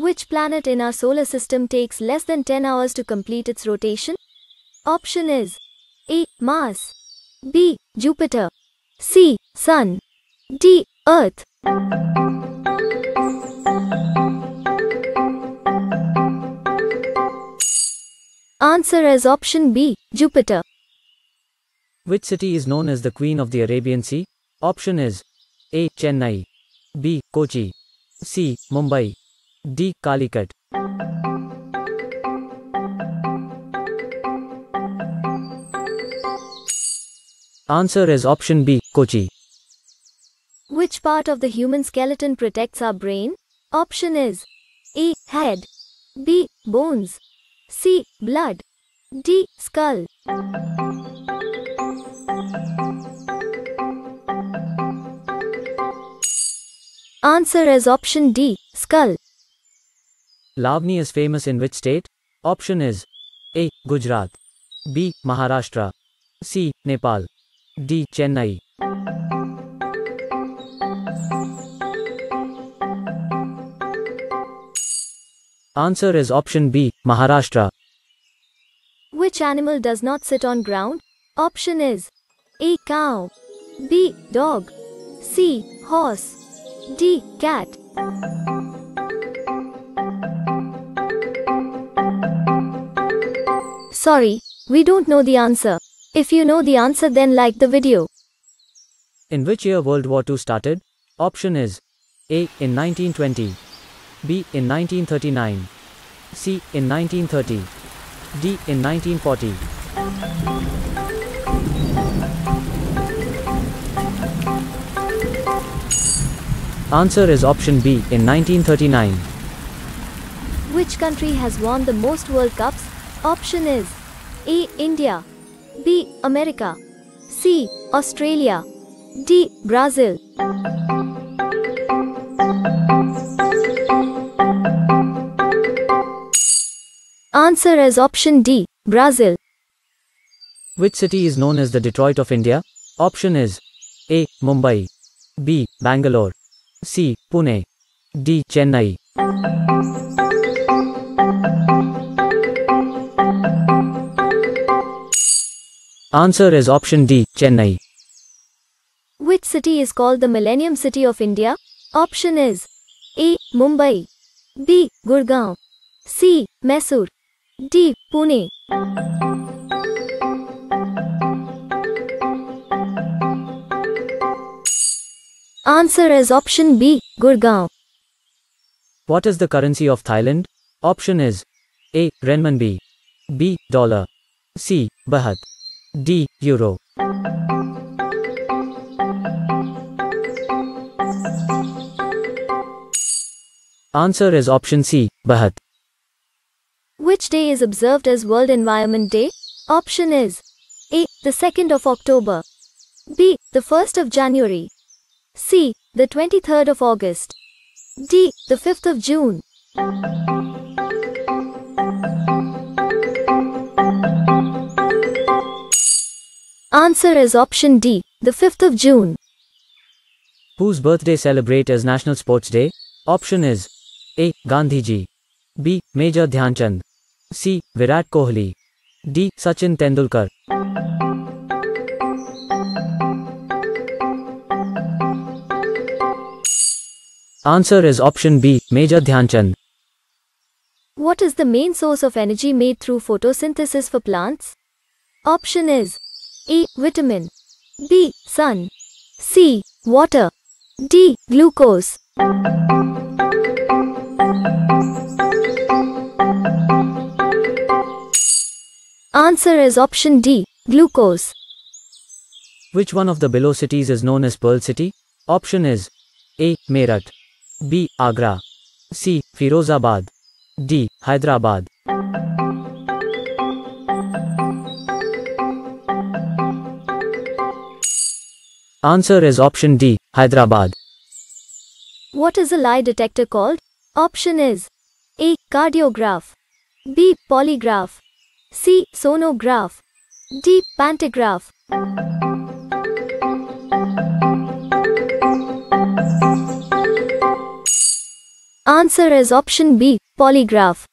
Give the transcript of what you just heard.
Which planet in our solar system takes less than 10 hours to complete its rotation? Option is A. Mars B. Jupiter C. Sun D. Earth Answer is option B. Jupiter. Which city is known as the Queen of the Arabian Sea? Option is A. Chennai B. Kochi C. Mumbai D. Calicut Answer is option B. Kochi. Which part of the human skeleton protects our brain? Option is A. Head B. Bones C. Blood D. Skull Answer is option D. Skull. Lavani is famous in which state? Option is A. Gujarat B. Maharashtra C. Nepal D. Chennai Answer is option B. Maharashtra. Which animal does not sit on ground? Option is A. Cow B. Dog C. Horse D. Cat Sorry, we don't know the answer. If you know the answer then like the video. In which year World War II started? Option is A. In 1920 B. In 1939 C. In 1930 D. In 1940 Answer is option B. In 1939 Which country has won the most World Cups? Option is A. India B. America C. Australia D. Brazil Answer is option D. Brazil. Which city is known as the Detroit of India? Option is A. Mumbai B. Bangalore C. Pune D. Chennai Answer is option D. Chennai. Which city is called the Millennium City of India? Option is A. Mumbai B. Gurgaon C. Mysore D. Pune Answer is option B. Gurgaon. What is the currency of Thailand? Option is A. Renminbi B. Dollar C. Baht D. Euro Answer is option C. Baht Which day is observed as World Environment Day? Option is A. The 2nd of October B. The 1st of January C. The 23rd of August D. The 5th of June Answer is option D. The 5th of June. Whose birthday celebrate as National Sports Day? Option is A. Gandhiji B. Major Dhyanchand C. Virat Kohli D. Sachin Tendulkar Answer is option B. Major Dhyanchand What is the main source of energy made through photosynthesis for plants? Option is A. Vitamin B. Sun C. Water D. Glucose Answer is option D. Glucose. Which one of the below cities is known as Pearl City? Option is A. Meerut B. Agra C. Firozabad D. Hyderabad Answer is option D. Hyderabad What is a lie detector called? Option is A. Cardiograph B. Polygraph C. Sonograph D. Pantograph Answer is option B, polygraph.